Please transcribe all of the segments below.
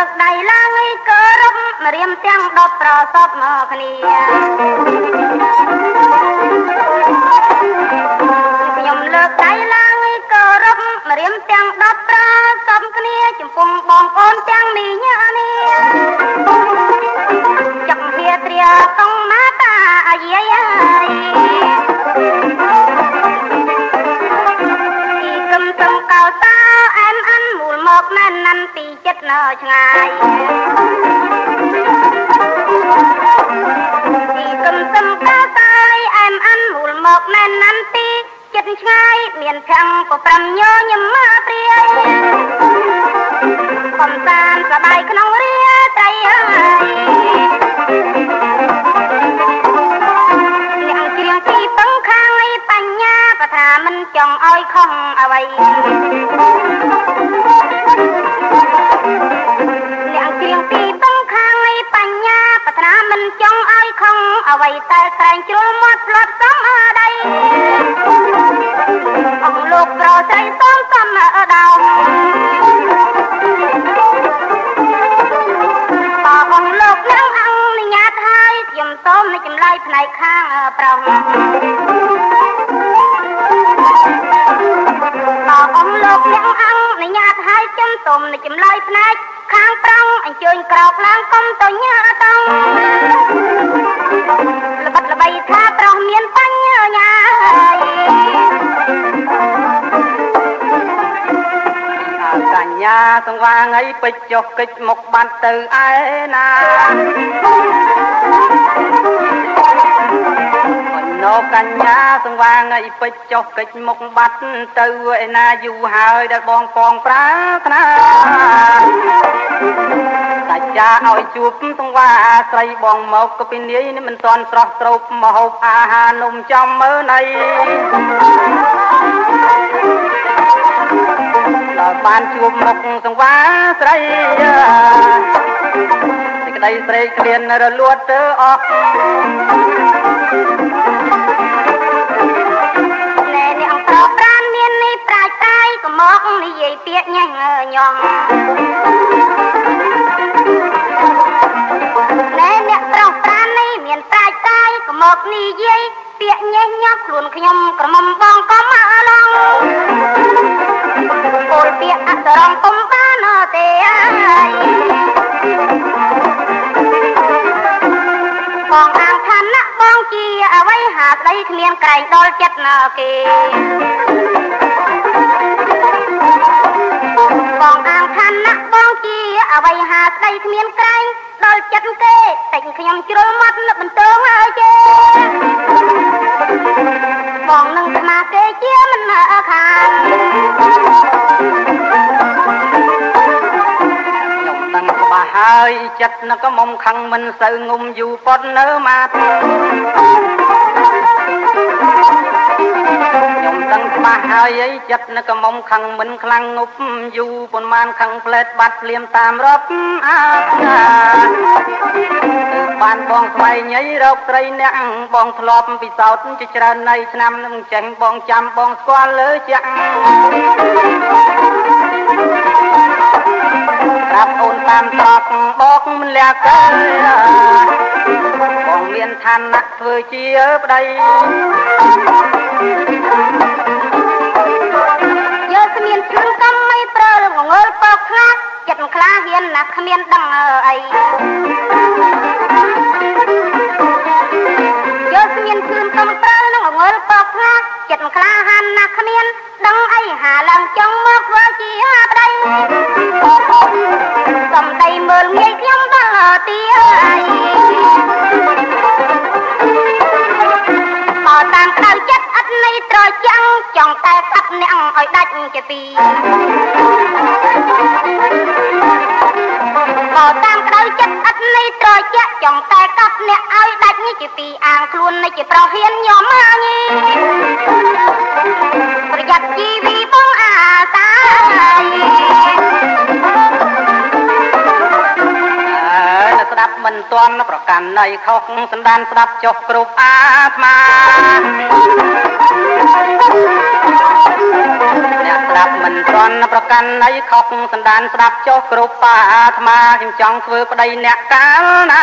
លើកដៃឡើងឲ្យគោរពម្រាមទាំងដប់ប្រសពមកគ្នាខ្ញុំលើកដៃឡើងឲ្យគោរពម្រាមទាំងដប់ប្រសពគ្នា ចំពោះបងប្អូនទាំងនេះញ៉ានេះ នៅឆ្ងាយពីគំសំកោតោអែមអានមូលមកណែនណាន់ពីចិត្តឆ្ងាយមានខាំងក៏ប្រាំញញឹមមកព្រាយកំសាន្តសបាយក្នុងរាត្រីអើយអ្នកជ្រៀងពីពឹងខាងឯបញ្ញាបថាមិនចង់ឲ្យខុសអ្វី ចង់ឲ្យខុសអ្វីតែក្រែងជ្រុលមាត់ផ្លត់សំអដីអង្គលោកប្រស្រីសំសំអដោតអង្គលោកនឹងអង្គញ៉ាតហើយខ្ញុំសូមនឹងចម្លើយផ្នែកខាងប្រុសតអង្គលោកនឹងអង្គញ៉ាតហើយខ្ញុំសូមនឹងចម្លើយផ្នែកខាងប្រុសអញ្ជើញក្រោកឡើងកុំទៅញ៉ាតង ល្បិតល្បីថាប្រុសមានបញ្ញាសញ្ញាសង្វាងអីពេចចុះកិច្ចមុខបាត់ទៅឯណាណូកញ្ញាសង្វាងអីពេចចុះកិច្ចមុខបាត់ទៅឯណាយូរហើយដែលបងពងប្រាថ្នា តាចាឲ្យជួបសង្វាស្រីបងមកក៏ពីនាយនេះមិនទាន់ស្រស់ត្រូវមហូបអាហារនំចំមើណៃដល់បានជួបមុខសង្វាស្រីសេចក្តីស្រេកឃ្លានរលួតទៅអស់ណែអ្នកប្រុសប្រានមាននេះប្រាជ្ញតាយក៏មកនិយាយពាក្យញ៉ាំញង មកនិយាយពាក្យញ៉េះញ៉ោះខ្លួនខ្ញុំក្រមុំបងក៏មកឡងពលពាក្យអសរងគុំបានទេអើយបងអាងឋានៈបងជាអ្វីហាស្ដីគ្មានក្រែងដល់ចិត្តណើគេបងអាងឋានៈបងជាអ្វីហាស្ដីគ្មានក្រែង ដល់ចិត្តគេតែខ្ញុំជ្រុលមាត់នឹកបន្តងហើយចេបងនឹងស្មាគេជាមិនអើខានខ្ញុំដឹងច្បាស់ហើយចិត្តនៅក៏មុំខឹងមិនសូវងុំយូរប៉ុតនៅមក បាស់ហើយអីចិត្តនៅក៏មុំខឹងមិនខ្លាំងងប់យូរប៉ុន្មានខឹងផ្លែតបាត់ភ្លាមតាមរត់អាបានបងស្វែងញីរកស្រីអ្នកបងធ្លាប់ពិសោធន៍ជាច្រើននៃឆ្នាំនឹងចេះបងចាំបងស្គាល់លើចាក់ប្រាប់អូនតាមត្រកបកមិនលះកើប ងមានឋានៈធ្វើជាប្តីយកស្មានជឿនកំមិនព្រើលងងើលពកខ្លាចិត្តខ្លាហ៊ានណាស់គ្មានដឹងអីយកស្មានជឿនកំព្រើលនឹងងងើលពកខ្លាចិត្តខ្លាហានណាស់គ្មានដឹងអីហាឡើងចង់មកធ្វើជាប្តីសំដីមើលងាយខ្ញុំដល់ ទីអើយបើតាមក្តៅចិត្តឥតន័យត្រចាំងចង់តែកាត់អ្នកឲ្យដាច់ជាពីរបើតាមក្តៅចិត្តឥតន័យត្រជាក់ចង់តែកាត់អ្នកឲ្យដាច់ជាពីរអាងខ្លួននៃជាប្រុសហ៊ានញោមហាញី មិនទាន់ប្រកាន់នៃខុសសន្តានស្ដាប់ចុះគ្រប់អាត្មាអ្នកស្ដាប់មិនទាន់ប្រកាន់អីខុសសណ្ដានស្ដាប់ចុះគ្រប់បាអាត្មាខ្ញុំចង់ធ្វើប្តីអ្នកកាលណា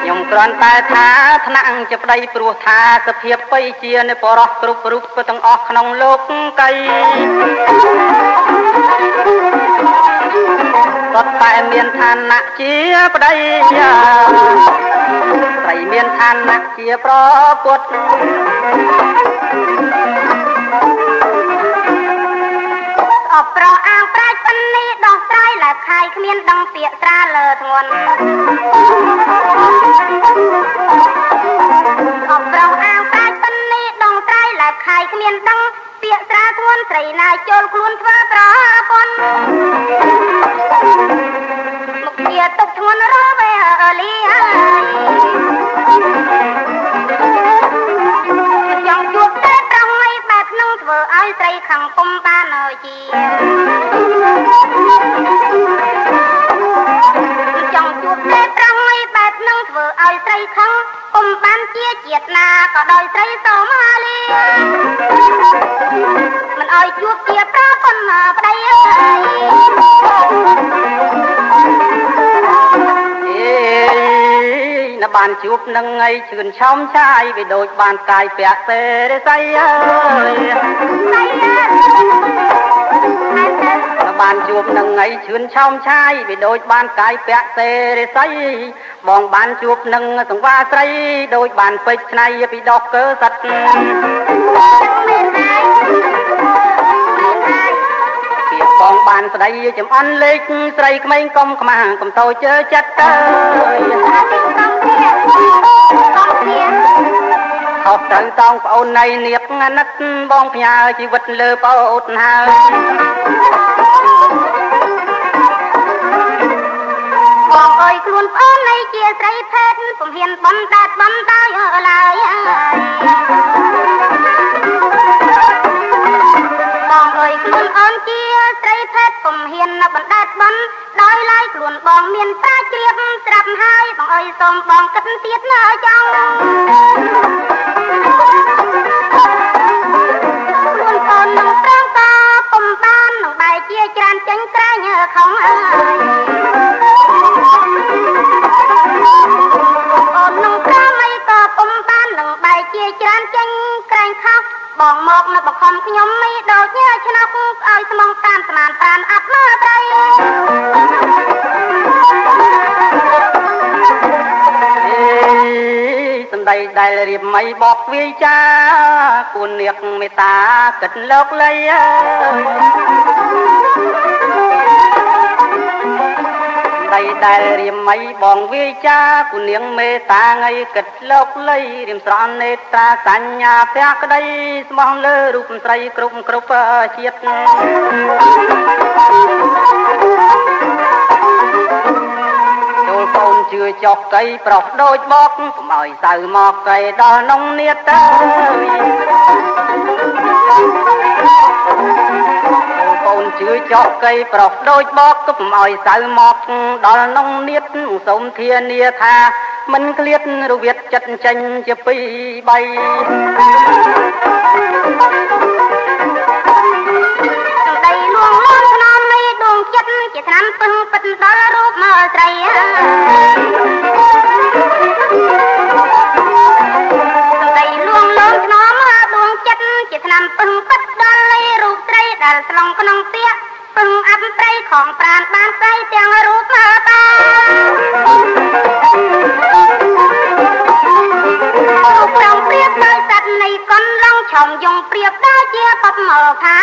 ខ្ញុំគ្រាន់តែថាថ្នាក់ជាប្តីព្រោះថាសភាពបៃជានៃបរោះគ្រប់រូបទាំងអស់ក្នុងលោកកៃ គាត់តែមានឋានៈជាប្តីស្រីមានឋានៈជាប្រពុតអប្រអាងប្រាច់ពិននេះដោះស្រាយលែបខាយគ្មានដឹងពាក្យត្រាលើធ្ងន់អប្រអាងប្រាច់ពិននេះដងត្រៃលែបខាយគ្មានដឹង ពាក្យត្រាធ្ងន់ស្រីណាចូលខ្លួនធ្វើប្រពន្ធមុខជាទុកធ្ងន់រវេលីចង់ជួបតែត្រង់ឯបែបនឹងធ្វើឲ្យស្រីខំពុំបានជា ធ្វើឲ្យស្រីខំពុំបានជាជាតិណាក៏ដោយស្រីសូមាលីមិនឲ្យជួបជាប្រពន្ធប្តីអើយណបានជួបនឹងថ្ងៃជឿនឆោមឆាយវាដូចបានកាយពាក់សេរិស័យអើយស្រីអើណ បានជួបនឹងថ្ងៃជឿនឆោមឆាយវាដូចបានកាយពាក់សេរិស័យបងបានជួបនឹងសង្វាស្រីដូចបានពេជ្រឆ្នៃពីដុកកើសັດពីបងបានស្ដីចំអន់លេខស្រីក្មេងកុំខ្មាស់កុំតូចជើចិត្តទៅខុសត្រូវតងប្អូននៃនៀបអាណិតបងផ្ញើជីវិតលើប្អូនហើយ បងអើយខ្លួនប្អូននៃជាស្រីភេទពុំហ៊ានបំដាត់បំដាយឡើយបងអើយខ្លួនអូនជាស្រីភេទពុំហ៊ានបណ្ដាត់បំដោយឡើយខ្លួនបងមានប្រាជ្រៀបស្រាប់ហើយបងអើយសូមបងគិតទៀតណាចង់ខ្លួនអូននឹងត្រង់តាពុំបាននឹងបែកជាច្រើនចេញក្រែងខំអើយ ជាច្រើនចេញក្រែងខុសបងមកនៅបខំខ្ញុំមីដូចញើឆ្នោតឲ្យស្មងតាមស្មានតាមអាប់មើត្រីសំដីដែលរៀបមីបបវាយចាគួននាគមេតាគិតលោកលៃអើយ ដីដែលរៀមមៃបងវាចាគូនាងមេតាងៃគិតលោកលៃរៀមស្រន់នេត្រាសញ្ញាភក្តីស្មោះលើរូបស្រីគ្រប់គ្រប់ជាតិចូលកូនជឿចុកកៃប្រុសដូចបកកុំឲ្យសៅមកកៃដល់នងនៀតទៅ ចោះកៃប្រុសដូចបកទុកឲ្យសៅមកដល់នងនៀតសូមធានាថាមិនក្លៀតរវិតចិត្តចេញជាពីរបីដីលួងលំស្នំនៃដួងចិត្តជាឆ្នាំពឹងពិតដល់រូបមើលស្រីដីលួងលំស្នំដួងចិត្តជាឆ្នាំពឹងពិតដល់រូបស្រីដែលស្លងក្នុងពាក្យពឹង ផងប្រានបានស្ដីទាំងរូបមើលបើរូបប្រំព្រៀបដោយសត្វនៃកុនឡងឆំយងព្រៀបដោយជាបបមើលផា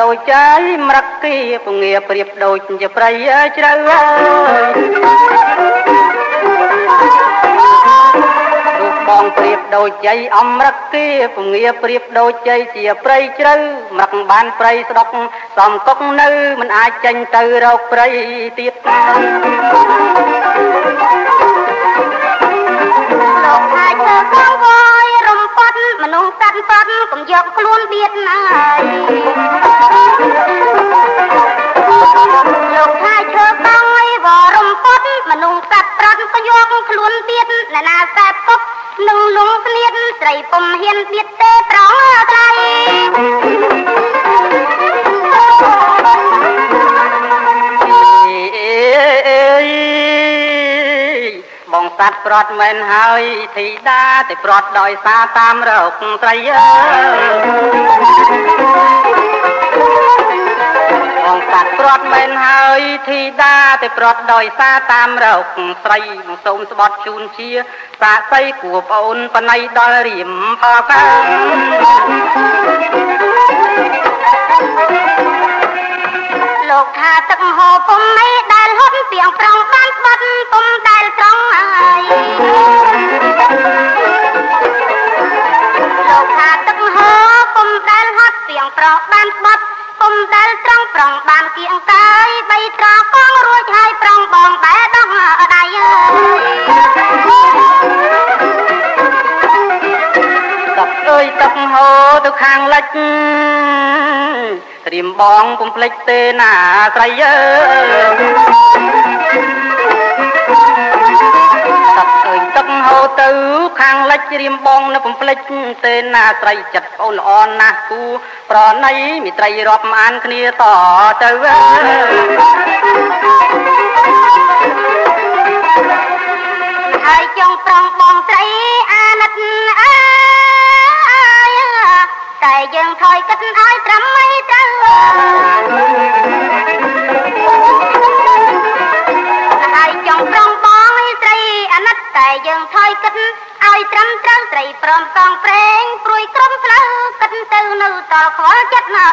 ដូចចាយមរកគីពងាប្រៀបដូចជាប្រៃជ្រៅអើយរូបបងប្រៀបដូចជ័យអមរកគីពងាប្រៀបដូចជ័យជាប្រៃជ្រៅមរកបានប្រៃស្ដុកសំកុកនៅមិនអាចចេញទៅរកប្រៃទៀតលោ ត់ពត់កុំយកខ្លួនបៀតណាយលោកថាឈើកង់អីវរំពត់មនុស្សកាត់ប្រត់ក៏យកខ្លួនបៀតអ្នកណាសែបពុកនឹងលងស្លៀតស្រីពុំហ៊ានបៀតទេប្រងថ្លៃ សត្វព្រាត់មែនហើយធីតាតែព្រាត់ដោយសារតាមរោគស្រីអើយបងសត្វព្រាត់មែនហើយធីតាតែព្រាត់ដោយសារតាមរោគស្រីមកសូមស្បត់ជូនជាសាស័យគួប្អូនបណៃដល់រៀមផលកាលោកថាទឹកហូរពុំមេដែលហ៊ុនពីងប្រងបានស្បត់ពុំដ លោកថាទឹកហូរពុំដែលហត់ពីងប្រងបានបាត់ពុំដែលត្រង់ប្រងបានគៀងកាយបីត្រកងរួចហើយប្រងបងបែដោះដៃអើយទឹកអើយទឹកហូរទៅខាងលិចត្រៀមបងពុំភ្លេចទេណាស្រីអើ ទឹកអើយទឹកហូរទៅ ខាងលិចរៀមបងនៅពុំភ្លេចទេណាស្រីចិត្តអូនល្អណាស់គូប្រណីមិត្រីរាប់អានគ្នាតទៅហើយចង់ប្រងបងស្រីអាណិតអើយតែយើងថយគិតឲ្យត្រឹមមិនត្តឲ្យត្រឹមត្រូវស្រីព្រមតងប្រេងព្រួយក្រុមផ្លូវគិតទៅនៅតល់ខ្វល់ចិត្តណាស់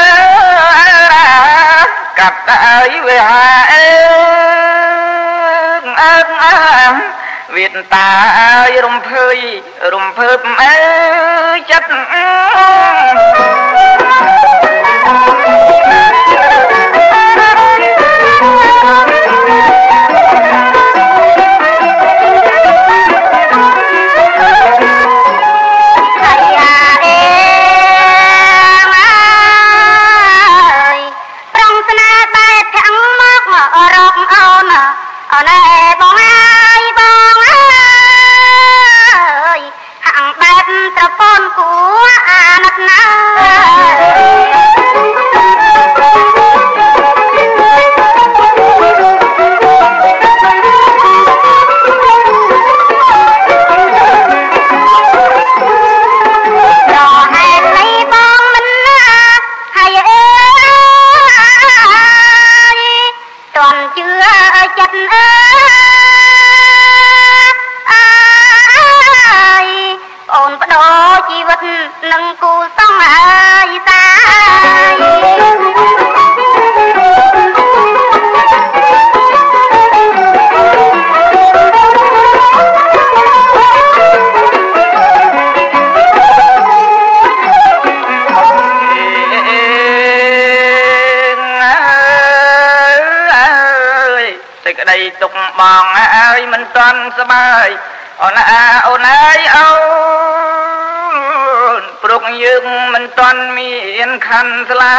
ប់តើយវាអើវៀតតាអើយរំភើយរំភើបអើយចិត្តប្រពន្ធគួអា ទុកបងអើយមិនតន់សបាយអូនអាអូនអើយអូនព្រោះយើងមិនតន់មានខណ្ឌស្លា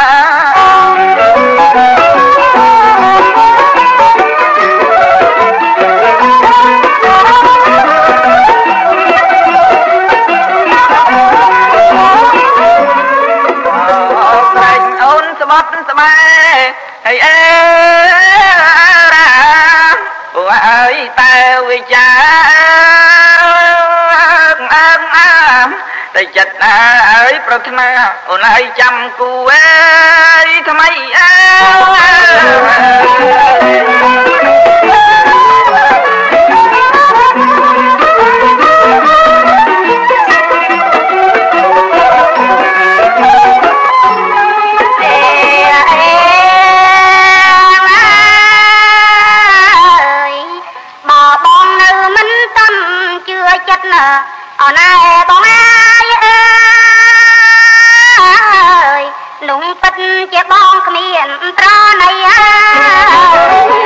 ស្រែកអូនស្បត់ស្បែហើយអើ រ៉ាពួកអើយតែវិចាអើងអើមតែចិត្តណាអើយប្រាថ្នាអូនអើយចាំគូអើយថ្មីអើអេ ចិត្តណាអូនឯបងអាយអើយលងពិតជាបងគ្មានត្រណៃអើប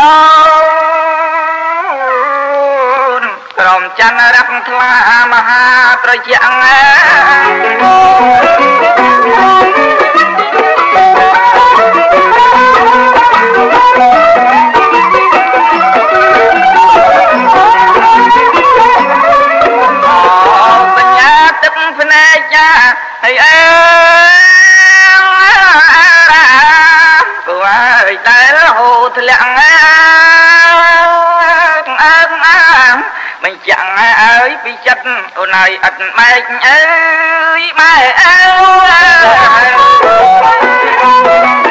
អើយអូនក្រុមច័ន្ទរៈថ្លាមហាត្រជាក់ណាប ចិត្តអូនហើយអត់ម៉ែកអើយម៉ែអើអា